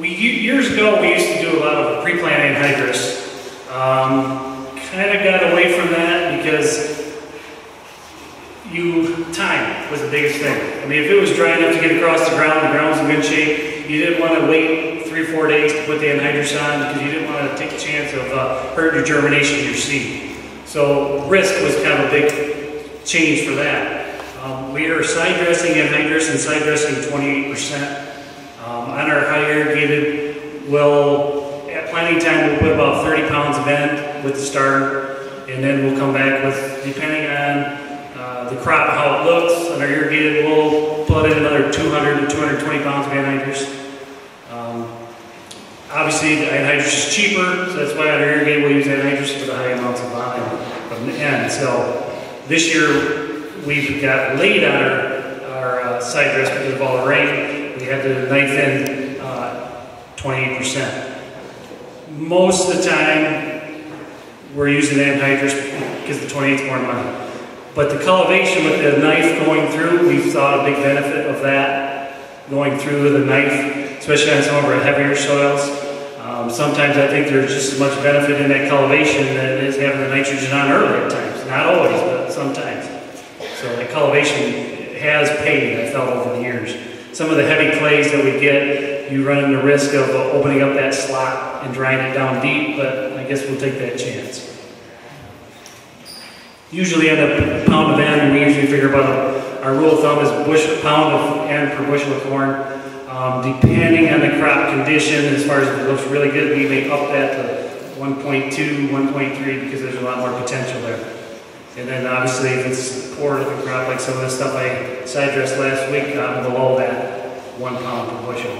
We, years ago, we used to do a lot of pre-plant anhydrous. Um, kind of got away from that because you, time was the biggest thing. I mean, if it was dry enough to get across the ground, the ground was in good shape, you didn't want to wait three, or four days to put the anhydrous on because you didn't want to take a chance of uh, hurting your germination of your seed. So risk was kind of a big change for that. Um, we are side dressing anhydrous and side dressing 28%. Um, our high irrigated well, at planting time we'll put about 30 pounds of N with the starter and then we'll come back with, depending on the crop, how it looks, on our irrigated, we'll put in another 200 to 220 pounds of anhydrous. Um, obviously, the anhydrous is cheaper, so that's why on our irrigated we'll use anhydrous for the high amounts of volume the end. So this year, we've got late on our, uh, side dress because of all the rain. We had to knife in uh, 28%. Most of the time, we're using anhydrous because the 28 is more money. But the cultivation with the knife going through, we saw a big benefit of that going through with the knife, especially on some of our heavier soils. Um, sometimes I think there's just as much benefit in that cultivation that is having the nitrogen on early at times. Not always, but sometimes. So the cultivation has paid, I felt, over the years. Some of the heavy clays that we get, you run the risk of opening up that slot and drying it down deep, but I guess we'll take that chance usually up a pound of N, we usually figure about a, our rule of thumb is bush, pound of N per bushel of corn. Um, depending on the crop condition, as far as if it looks really good, we may up that to 1.2, 1.3 because there's a lot more potential there. And then obviously if it's poor looking crop like some of the stuff I side dressed last week, I'm below that one pound per bushel.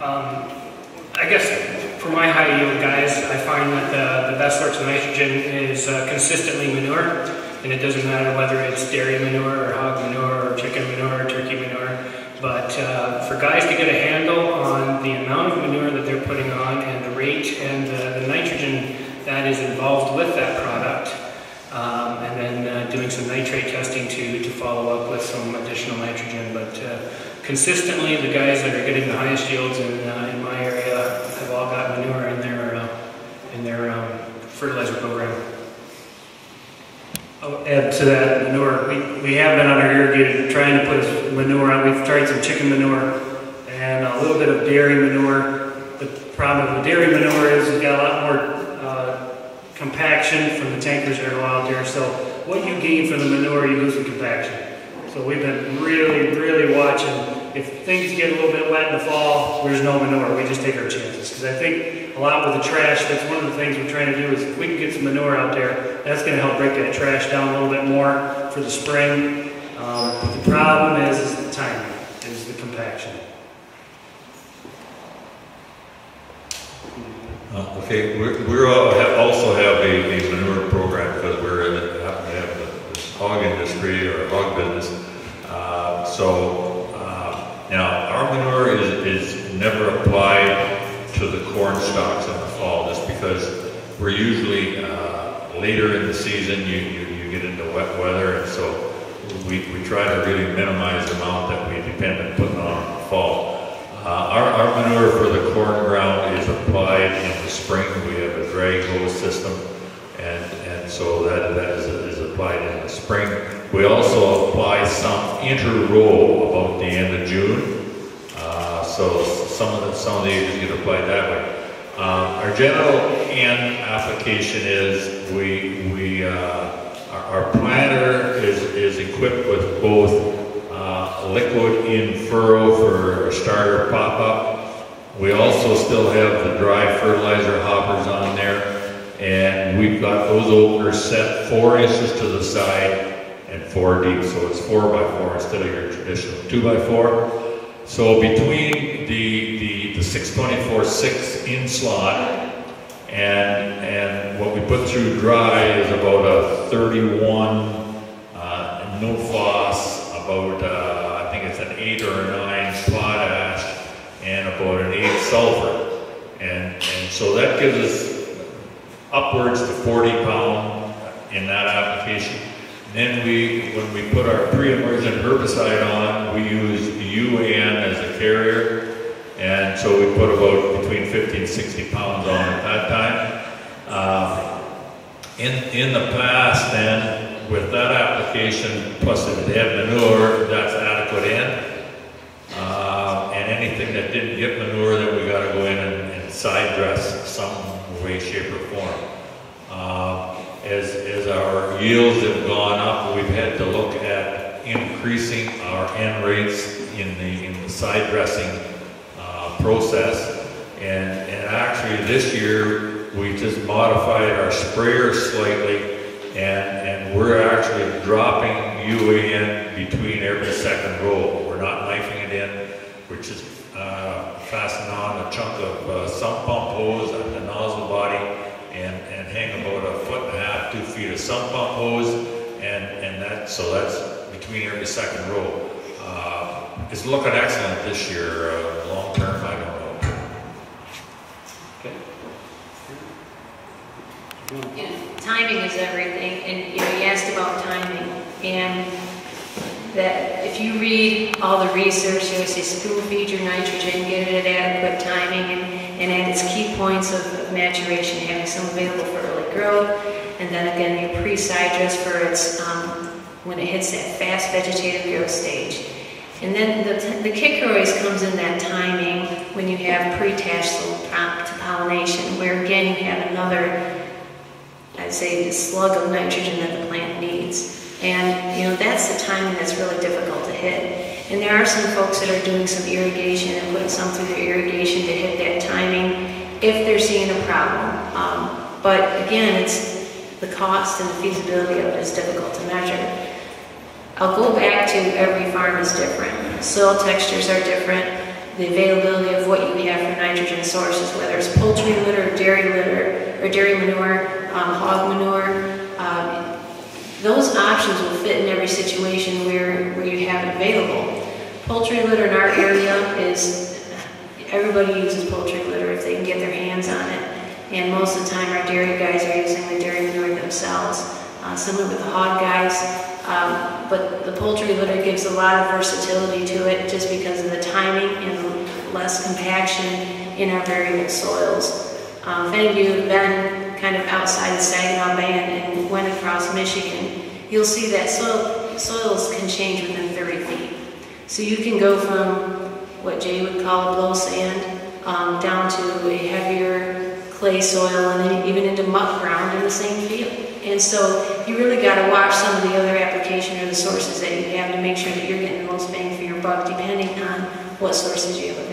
Um, I guess for my high yield guys, I find that the, the best source of nitrogen is uh, consistently manure, and it doesn't matter whether it's dairy manure or hog manure or chicken manure or turkey manure. But uh, for guys to get a handle on the amount of manure that they're putting on and the rate and the, the nitrogen that is involved with that product, um, and then uh, doing some nitrate testing to, to follow up with some additional nitrogen. But uh, consistently, the guys that are getting the highest yields in, uh, in my area have all got manure in their, uh, in their um, fertilizer program. I'll add to that manure. We, we have been our irrigated trying to put manure on. We've tried some chicken manure and a little bit of dairy manure. The problem with dairy manure is it's got a lot more uh, compaction from the tankers that are out there. So what you gain from the manure, you lose in compaction. So we've been really, really watching. If things get a little bit wet in the fall, there's no manure. We just take our chances. Because I think a lot with the trash, that's one of the things we're trying to do is if we can get some manure out there, that's going to help break that trash down a little bit more for the spring. Um, but the problem is, is the timing, is the compaction. Uh, okay, all have, also have a, a manure program because we're in the, happen to have the, this hog industry or hog business. Uh, so uh, now our manure is, is never applied to the corn stalks in the fall just because we're usually uh, later in the season you, you, you get into wet weather and so we, we try to really minimize the amount that we depend on putting on in the fall. Uh, our, our, manure for the corn ground is applied in the spring. We have a drag hose system, and, and so that, that is, is applied in the spring. We also apply some inter-row about the end of June. Uh, so some of the some of the ages get applied that way. Um, our general N application is we we uh, our, planter is is equipped with both uh, liquid in furrow for a starter pop-up. We also still have the dry fertilizer hoppers on there. And we've got those openers set four inches to the side and four deep. So it's four by four instead of your traditional two by four. So between the, the, the 624 6 in slot and, and what we put through dry is about a 31 uh, no phos, about uh, I think it's an eight or a nine potash and about an eight sulfur. And, and so that gives us upwards to 40 pound in that application. then we, when we put our pre-emergent herbicide on, we use UAN as a carrier. And so we put about between 50 and 60 pounds on at that time. Um, in, in the past then, with that application, plus if it had manure, that's adequate in. Uh, and anything that didn't get manure, then we gotta go in and, and side dress some way, shape or form. Uh, as, as our yields have gone up, we've had to look at increasing our N rates in the, in the side dressing, uh, process. And, and actually this year, we just modified our sprayer slightly and, and we're actually dropping UAN between every second roll. We're not knifing it in, we're just, uh, fastening on a chunk of, uh, sump pump hose at the nozzle body and, and hang about a foot and a half, two feet of sump pump hose, and, and that, so that's between every second row. Uh, It's looking excellent this year, uh, long term, I don't know. Okay. You know, timing is everything, and, you know, you asked about timing, and that if you read all the research, you always say spoon feed your nitrogen, get it at adequate timing, and, and at its key points of maturation, having some available for early growth, and then again, your pre-side dress for its, um, when it hits that fast vegetative growth stage. And then the, the kicker always comes in that timing when you have pre-tassel to pollination, where again, you have another say the slug of nitrogen that the plant needs. And, you know, that's the timing that's really difficult to hit. And there are some folks that are doing some irrigation and putting some through their irrigation to hit that timing if they're seeing a problem. Um, but again, it's the cost and the feasibility of it is difficult to measure. I'll go back to every farm is different. Soil textures are different. The availability of what you have for nitrogen sources, whether it's poultry litter, dairy litter, or dairy manure, um, hog manure, um, those options will fit in every situation where, where you have it available. Poultry litter in our area is, everybody uses poultry litter if they can get their hands on it. And most of the time, our dairy guys are using the dairy manure themselves. Uh, similar with the hog guys, um, but the poultry litter gives a lot of versatility to it just because of the timing and less compaction in our variable soils. Um, if any of you have been kind of outside the Saginaw Bay and went across Michigan, you'll see that soil, soils can change within 30 feet. So you can go from what Jay would call a blow sand um, down to a heavier clay soil and even into muck ground in the same field. And so you really got to watch some of the other application or the sources that you have to make sure that you're getting the most bang for your buck depending on what sources you have